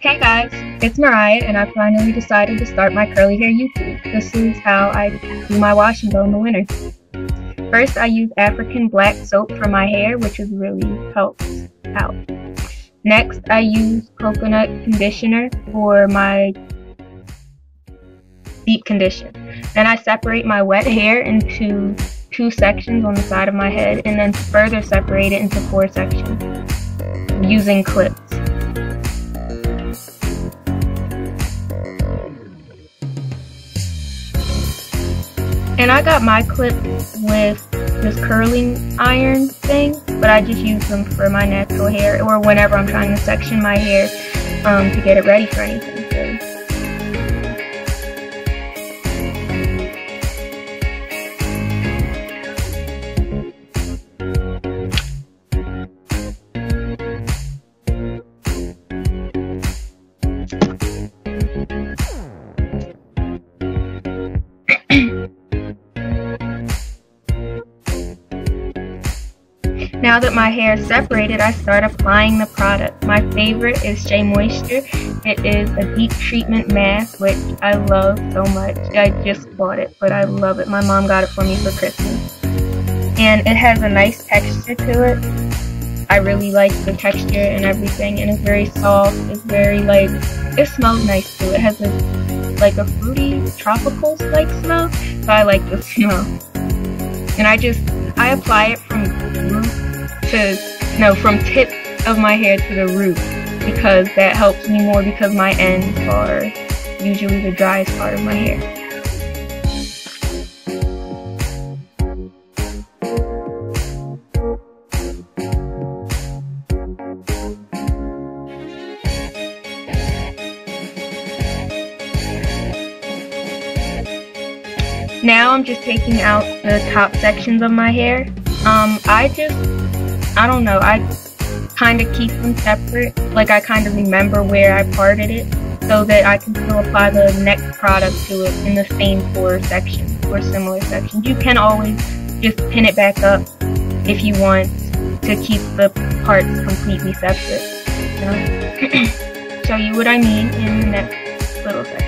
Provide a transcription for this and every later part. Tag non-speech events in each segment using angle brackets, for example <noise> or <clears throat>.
Hey guys, it's Moriah and I finally decided to start my curly hair YouTube. This is how I do my wash and go in the winter. First I use African black soap for my hair which is really helps out. Next I use coconut conditioner for my deep condition. Then I separate my wet hair into two sections on the side of my head and then further separate it into four sections using clips. And I got my clips with this curling iron thing, but I just use them for my natural hair or whenever I'm trying to section my hair um, to get it ready for anything. Now that my hair is separated, I start applying the product. My favorite is Shea Moisture. It is a deep treatment mask, which I love so much. I just bought it, but I love it. My mom got it for me for Christmas. And it has a nice texture to it. I really like the texture and everything, and it's very soft. It's very, like, it smells nice too. It has a, like a fruity, tropical, like, smell, so I like the <laughs> smell. And I just, I apply it from root to, no, from tip of my hair to the root because that helps me more because my ends are usually the driest part of my hair. Now I'm just taking out the top sections of my hair. Um, I just I don't know, I kind of keep them separate. Like I kind of remember where I parted it so that I can still apply the next product to it in the same four sections or similar sections. You can always just pin it back up if you want to keep the parts completely separate. Show <clears throat> you what I mean in the next little section.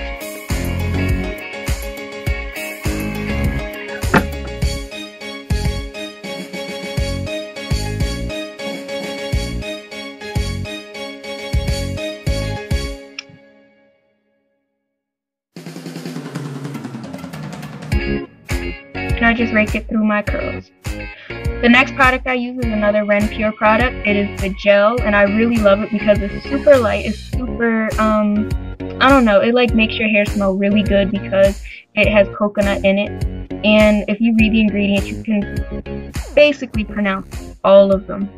I just rake it through my curls. The next product I use is another Renpure product. It is the gel, and I really love it because it's super light. It's super, um, I don't know, it like makes your hair smell really good because it has coconut in it. And if you read the ingredients, you can basically pronounce all of them.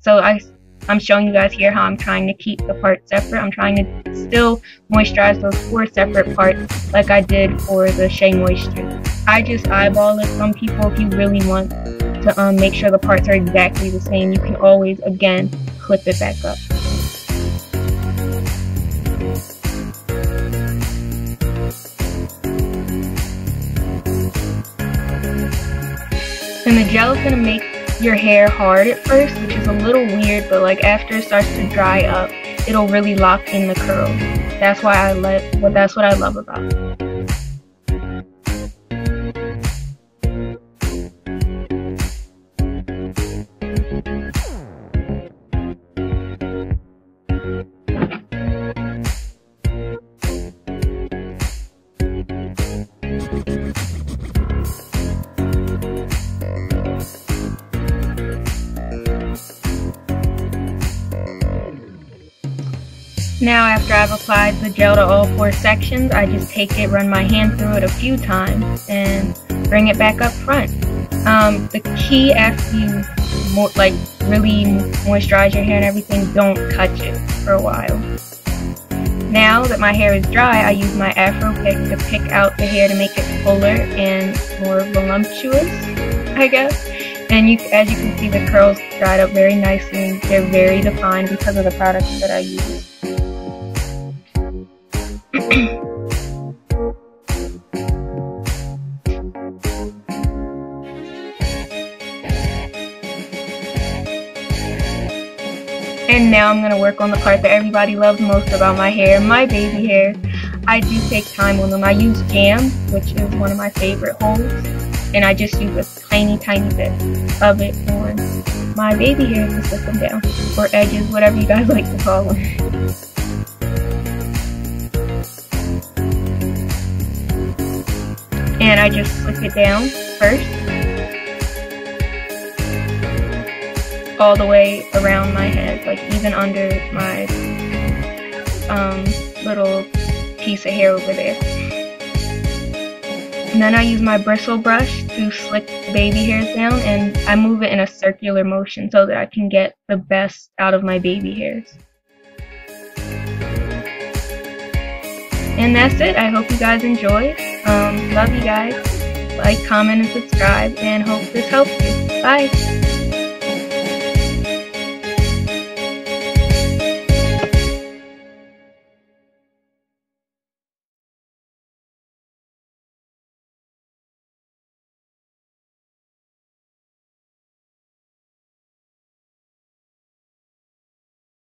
So I, I'm showing you guys here how I'm trying to keep the parts separate. I'm trying to still moisturize those four separate parts like I did for the Shea Moisture. I just eyeball it. Some people, if you really want to um, make sure the parts are exactly the same, you can always, again, clip it back up. And the gel is going to make your hair hard at first, which is a little weird, but like after it starts to dry up, it'll really lock in the curls. That's why I let, well, that's what I love about it. Now after I've applied the gel to all four sections, I just take it, run my hand through it a few times, and bring it back up front. Um, the key after you like really moisturize your hair and everything, don't touch it for a while. Now that my hair is dry, I use my Afro pick to pick out the hair to make it fuller and more voluptuous, I guess. And you, as you can see, the curls dried up very nicely. They're very defined because of the products that I use. And now I'm to work on the part that everybody loves most about my hair, my baby hair. I do take time on them. I use jam, which is one of my favorite holds, and I just use a tiny, tiny bit of it on my baby hair to slip them down, or edges, whatever you guys <laughs> like to call them. And I just slip it down first. All the way around my head, like even under my um, little piece of hair over there. And then I use my bristle brush to slick the baby hairs down and I move it in a circular motion so that I can get the best out of my baby hairs. And that's it. I hope you guys enjoyed. Um, love you guys. Like, comment, and subscribe, and hope this helps you. Bye.